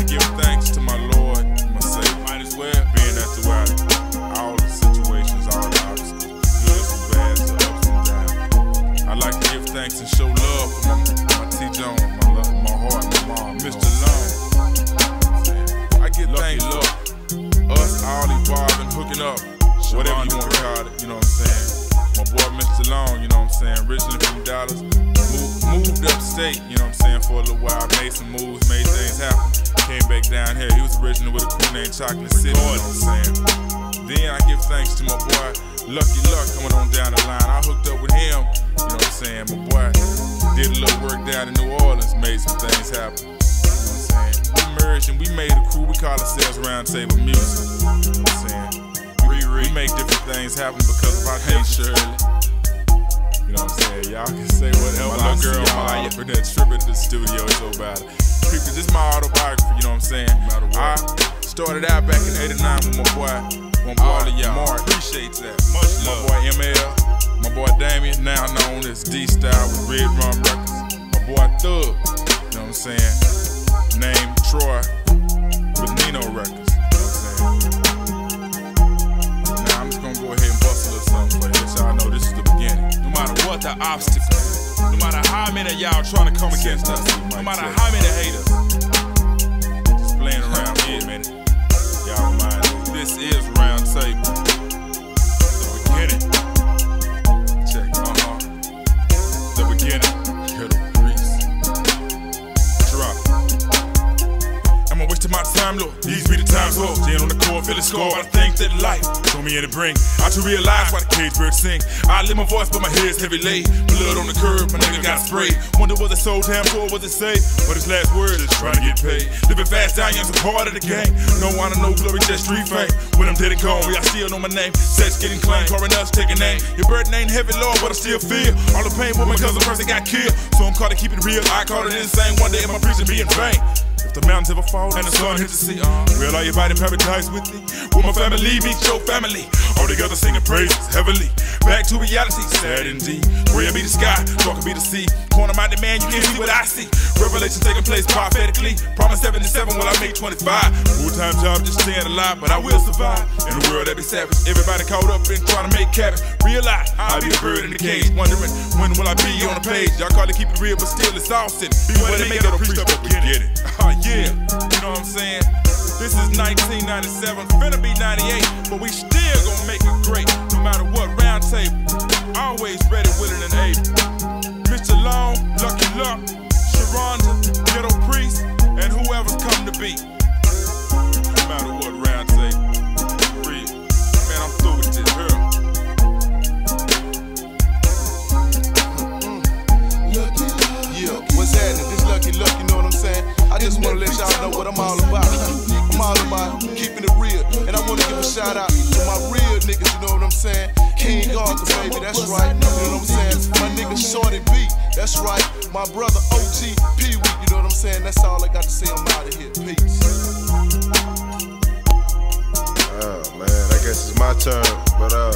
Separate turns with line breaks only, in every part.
to give thanks to my Lord, my Savior. Might
as well,
being that throughout all the situations, all the obstacles, good, bad, the ups and downs. I like to give thanks and show love for my, my T. Jones, my love, my heart, my mom, Mr. Long. I get Lucky thanks, look, us all evolving, hooking up, whatever you want to call it, you know what I'm saying? My boy Mr. Long, you know what I'm saying? Originally from Dallas, moved moved upstate, you know what I'm saying, for a little while, made some moves, made things happen. Came back down here. He was originally with a crew named Chocolate City, you know what I'm saying? Then I give thanks to my boy Lucky Luck coming on down the line. I hooked up with him, you know what I'm saying? My boy did a little work down in New Orleans, made some things happen. You know what I'm saying? We merged and we made a crew, we call ourselves Roundtable Music. You know what I'm saying?
We, we
make different things happen because of our hey, You know what I'm saying? Y'all can say whatever. My little girl Maya up in there tripping to the studio so bad. People, this is my autobiography, you know what I'm saying?
I
started out back in 89 with my boy, my boy ah, All of y'all. Mark.
Appreciate that. Much love.
My boy ML, my boy Damien, now known as D Style with Red Rum Records. My boy Thug, you know what I'm saying? Named Troy
obstacle,
no matter how many y'all trying
to
come against us, no matter how many haters, Just playing around here, man. Y'all mind this is round table. The beginning. Check. Uh-huh. The beginning. My time, Lord? These be the times, Lord. Stand on the core, feel it score. I think that life told me in the bring. I to realize why the cage birds sing. I live my voice, but my head's heavy laid. Blood on the curb, my nigga got sprayed. Wonder was it so damn poor, was it safe? But his last word is trying to get paid. Living fast, dying young's a part of the game. No honor, no glory, just street fame. When I'm dead and gone, I still know my name. Sex getting claimed, us taking name. Your burden ain't heavy, Lord, but I still feel all the pain, woman, cause the person got killed. So I'm called to keep it real. I call it insane. One day, my preaching be in vain. If the mountains ever fall and the sun hits the sea, uh, will all your body paradise with me? Will my family leave your family. All together singing praises heavily. Back to reality, sad indeed. Gray be the sky, dark be the sea. Corner my demand, you can't see what I see. Revelation taking place prophetically. Promise 77 when I make 25. Full time job, just staying alive, but I will survive. In a world that be savage, everybody caught up in trying to make cabbage. Realize I'll be a bird in the cage, wondering when will I be on the page. Y'all call keep it real, but still it's all sin. Be what they make it, preach up, get it. Yeah, you know what I'm saying? This is 1997, finna be 98, but we still gonna make it great, no matter what. Round table, always ready, willing, and able. Mr. Long, Lucky Luck, Sharonda, Ghetto Priest, and whoever's come to be.
I'm all about. I'm all about keeping it real. And I wanna give a shout out to my real niggas, you know what I'm saying? King Arthur, baby, that's right. You know what I'm saying? My nigga Shorty B, that's right. My brother OG Pee Wee, you know what I'm saying? That's all I got to say. I'm out of here. Peace.
Oh man, I guess it's my turn, but uh,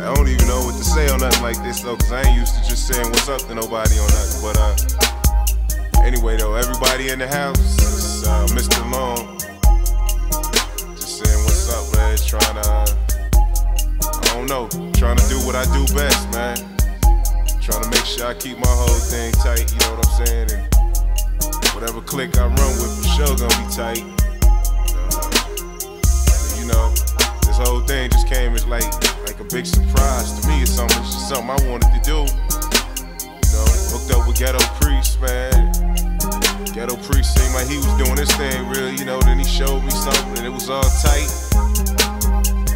I don't even know what to say on nothing like this though, cause I ain't used to just saying what's up to nobody on nothing. But uh, anyway though, everybody in the house, uh, Mr. Long, just saying what's up, man. Trying to, I don't know, trying to do what I do best, man. Trying to make sure I keep my whole thing tight, you know what I'm saying? And whatever clique I run with, for sure gonna be tight. Uh, you know, this whole thing just came as like like a big surprise to me or something. It's just something I wanted to do. You know, hooked up with Ghetto Priest, man. Ghetto Priest seemed like he was doing his thing real, you know, then he showed me something and it was all tight.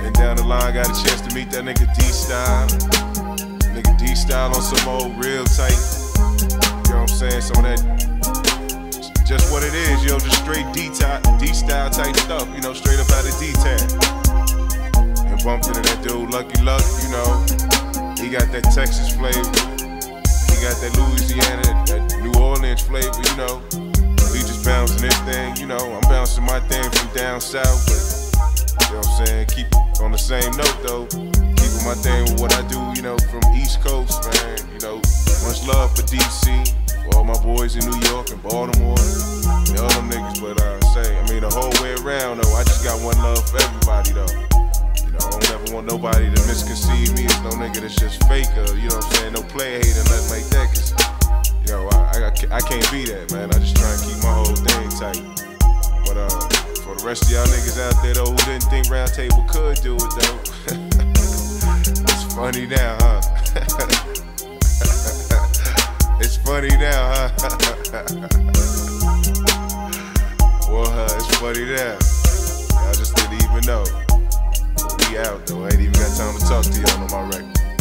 And down the line got a chance to meet that nigga D Style. Nigga D Style on some old real tight. You know what I'm saying? Some of that just what it is, yo, just straight D style type stuff, you know, straight up out of D town. And bumped into that dude, Lucky Luck, you know, he got that Texas flavor, got that Louisiana, that New Orleans flavor, you know. We just bouncing this thing, you know, I'm bouncing my thing from down south, but you know what I'm saying, keep on the same note though, keeping my thing with what I do, you know, from East Coast, man, you know, much love for DC. For all my boys in New York and Baltimore, and all them niggas, but I uh, say, I mean, the whole way around, though, I just got one love for everybody, though. I want nobody to misconceive me as no nigga that's just faker, you know what I'm saying, no play hater, nothing like that, cause, know, I, I, I can't be that, man. I just try and keep my whole thing tight. But, uh, for the Rest of y'all niggas out there though who didn't think Round Table could do it though. it's funny now, huh? it's funny now, huh? Boy, huh, it's funny now. Y'all just didn't even know. Out though. I ain't even got time to talk to y'all on my record.